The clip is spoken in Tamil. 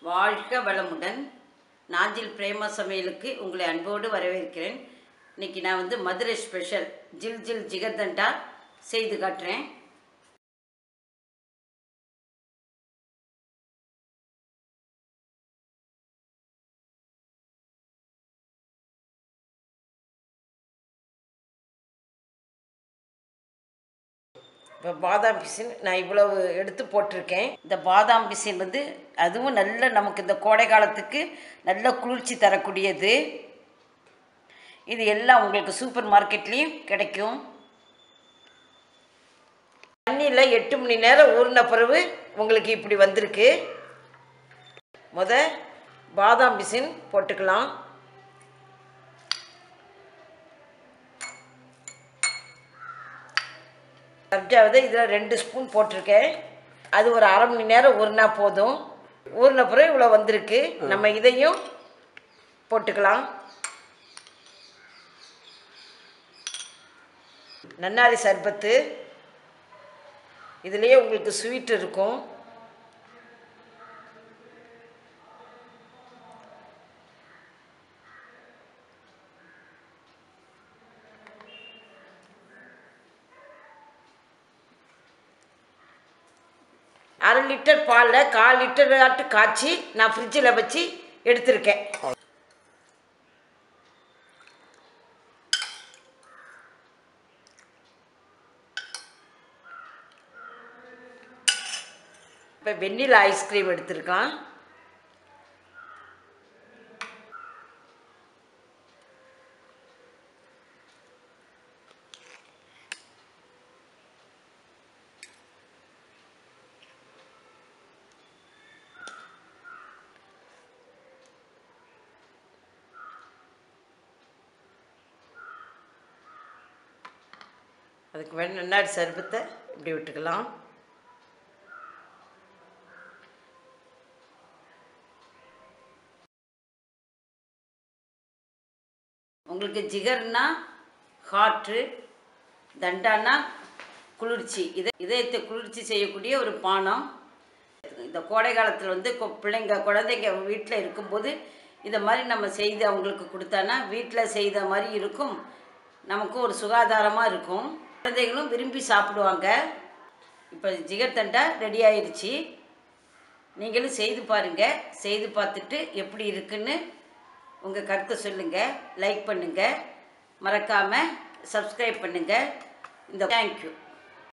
வாழ்க வளமுடன். நாஞ்சில் பிரேமா சமையலுக்கு உங்களை அன்போடு வரவேற்கிறேன். இன்னைக்கு நான் வந்து மதுரை ஸ்பெஷல் ஜில் ஜில் ஜிகர்தண்டா செய்து காட்டுறேன். இப்போ பாதாம் பிசின் நான் இவ்வளவு எடுத்து போட்டிருக்கேன். இந்த பாதாம் பிசின் வந்து அதுவும் நல்ல நமக்கு இந்த கோடை காலத்துக்கு நல்ல குளிர்ச்சி தரக்கூடியது. இது எல்லாம் உங்களுக்கு சூப்பர் மார்க்கெட்லேயும் கிடைக்கும். தண்ணியில் எட்டு மணி நேரம் ஊறின பிறகு உங்களுக்கு இப்படி வந்திருக்கு. முத பாதாம் பிசின் போட்டுக்கலாம். சப்ஜாவது இதில் ரெண்டு ஸ்பூன் போட்டிருக்கேன். அது ஒரு அரை மணி நேரம் ஊறினா போதும். ஊறின பிறகு இவ்வளோ வந்திருக்கு. நம்ம இதையும் போட்டுக்கலாம். நன்னாரி சர்பத்து. இதுலேயே உங்களுக்கு ஸ்வீட் இருக்கும். அரை லிட்டர் பாலில் கால் லிட்டர் ஆட்டு காய்ச்சி நான் ஃப்ரிட்ஜில் வச்சு எடுத்திருக்கேன். இப்போ வெண்ணிலா ஐஸ்கிரீம் எடுத்திருக்கான். அதுக்கு வேணும் சருப்பத்தை இப்படி விட்டுக்கலாம். உங்களுக்கு ஜிகர்னா ஹார்ட்டு தண்டானா குளிர்ச்சி. இதை இதயத்தை குளிர்ச்சி செய்யக்கூடிய ஒரு பானம். இந்த கோடை காலத்தில் வந்து பிள்ளைங்க குழந்தைங்க வீட்டில் இருக்கும்போது இதை மாதிரி நம்ம செய்து அவங்களுக்கு கொடுத்தானா வீட்டில் செய்த மாதிரி இருக்கும். நமக்கும் ஒரு சுகாதாரமாக இருக்கும். குழந்தைகளும் விரும்பி சாப்பிடுவாங்க. இப்போ ஜிகர்தண்டா ரெடி ஆயிடுச்சு நீங்களும் செய்து பாருங்கள் செய்து பார்த்துட்டு எப்படி இருக்குன்னு உங்கள் கருத்தை சொல்லுங்கள் லைக் பண்ணுங்கள் மறக்காமல் சப்ஸ்கிரைப் பண்ணுங்கள் இந்த தேங்க்யூ